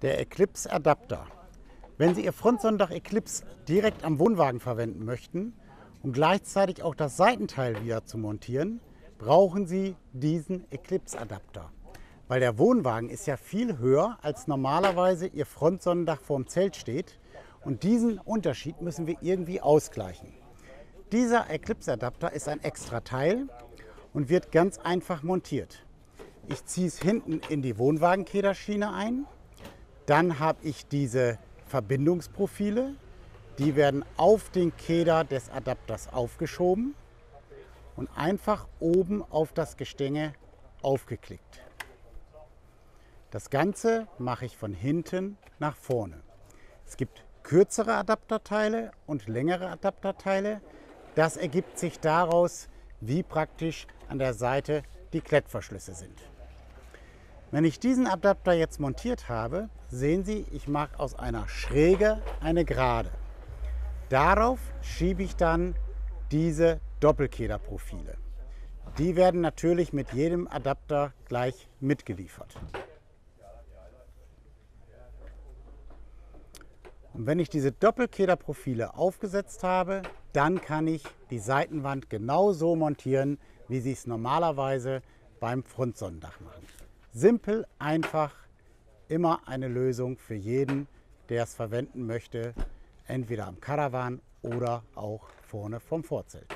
Der Eclipse Adapter. Wenn Sie Ihr Frontsonndach Eclipse direkt am Wohnwagen verwenden möchten und gleichzeitig auch das Seitenteil wieder zu montieren, brauchen Sie diesen Eclipse Adapter. Weil der Wohnwagen ist ja viel höher, als normalerweise Ihr Frontsonnendach vorm Zelt steht. Und diesen Unterschied müssen wir irgendwie ausgleichen. Dieser Eclipse Adapter ist ein extra Teil und wird ganz einfach montiert. Ich ziehe es hinten in die Wohnwagenkederschiene ein dann habe ich diese Verbindungsprofile. Die werden auf den Keder des Adapters aufgeschoben und einfach oben auf das Gestänge aufgeklickt. Das Ganze mache ich von hinten nach vorne. Es gibt kürzere Adapterteile und längere Adapterteile. Das ergibt sich daraus, wie praktisch an der Seite die Klettverschlüsse sind. Wenn ich diesen Adapter jetzt montiert habe, sehen Sie, ich mache aus einer Schräge eine Gerade. Darauf schiebe ich dann diese Doppelkederprofile. Die werden natürlich mit jedem Adapter gleich mitgeliefert. Und wenn ich diese Doppelkederprofile aufgesetzt habe, dann kann ich die Seitenwand genau so montieren, wie Sie es normalerweise beim Frontsonnendach machen. Simpel, einfach, immer eine Lösung für jeden, der es verwenden möchte, entweder am Caravan oder auch vorne vom Vorzelt.